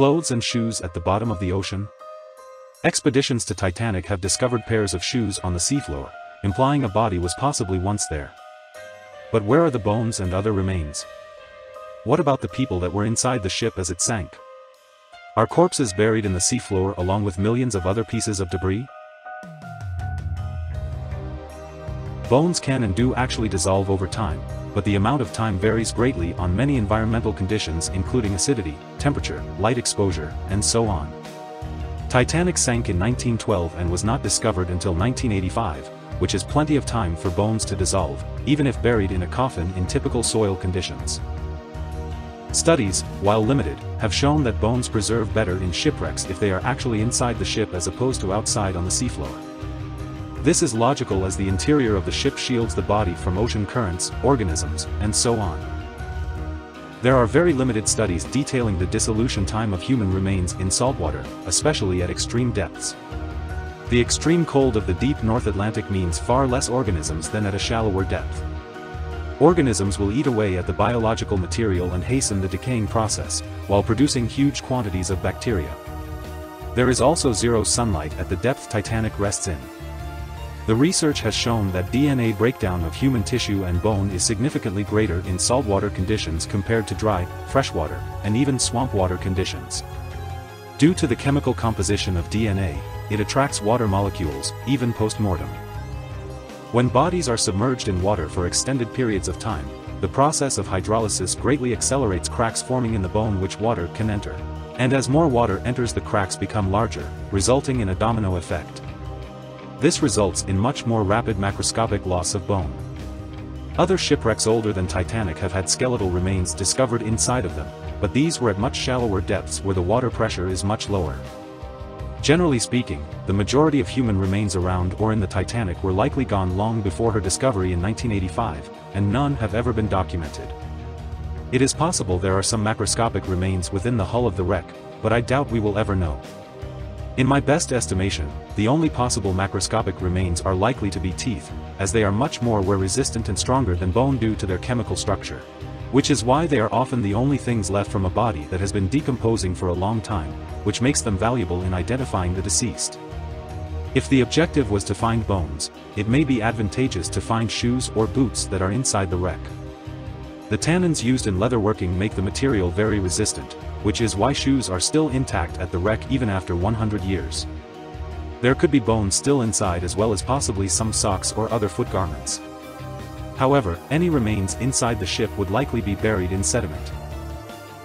Clothes and shoes at the bottom of the ocean? Expeditions to Titanic have discovered pairs of shoes on the seafloor, implying a body was possibly once there. But where are the bones and other remains? What about the people that were inside the ship as it sank? Are corpses buried in the seafloor along with millions of other pieces of debris? Bones can and do actually dissolve over time, but the amount of time varies greatly on many environmental conditions including acidity, temperature, light exposure, and so on. Titanic sank in 1912 and was not discovered until 1985, which is plenty of time for bones to dissolve, even if buried in a coffin in typical soil conditions. Studies, while limited, have shown that bones preserve better in shipwrecks if they are actually inside the ship as opposed to outside on the seafloor. This is logical as the interior of the ship shields the body from ocean currents, organisms, and so on. There are very limited studies detailing the dissolution time of human remains in saltwater, especially at extreme depths. The extreme cold of the deep North Atlantic means far less organisms than at a shallower depth. Organisms will eat away at the biological material and hasten the decaying process, while producing huge quantities of bacteria. There is also zero sunlight at the depth Titanic rests in. The research has shown that DNA breakdown of human tissue and bone is significantly greater in saltwater conditions compared to dry, freshwater, and even swamp water conditions. Due to the chemical composition of DNA, it attracts water molecules, even post-mortem. When bodies are submerged in water for extended periods of time, the process of hydrolysis greatly accelerates cracks forming in the bone which water can enter. And as more water enters the cracks become larger, resulting in a domino effect. This results in much more rapid macroscopic loss of bone. Other shipwrecks older than Titanic have had skeletal remains discovered inside of them, but these were at much shallower depths where the water pressure is much lower. Generally speaking, the majority of human remains around or in the Titanic were likely gone long before her discovery in 1985, and none have ever been documented. It is possible there are some macroscopic remains within the hull of the wreck, but I doubt we will ever know. In my best estimation, the only possible macroscopic remains are likely to be teeth, as they are much more wear resistant and stronger than bone due to their chemical structure. Which is why they are often the only things left from a body that has been decomposing for a long time, which makes them valuable in identifying the deceased. If the objective was to find bones, it may be advantageous to find shoes or boots that are inside the wreck. The tannins used in leatherworking make the material very resistant, which is why shoes are still intact at the wreck even after 100 years. There could be bones still inside as well as possibly some socks or other foot garments. However, any remains inside the ship would likely be buried in sediment.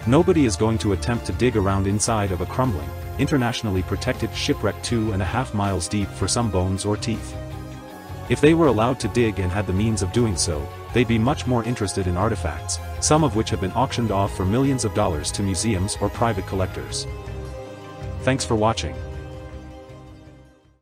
Nobody is going to attempt to dig around inside of a crumbling, internationally protected shipwreck two and a half miles deep for some bones or teeth. If they were allowed to dig and had the means of doing so, they'd be much more interested in artifacts, some of which have been auctioned off for millions of dollars to museums or private collectors. Thanks for watching.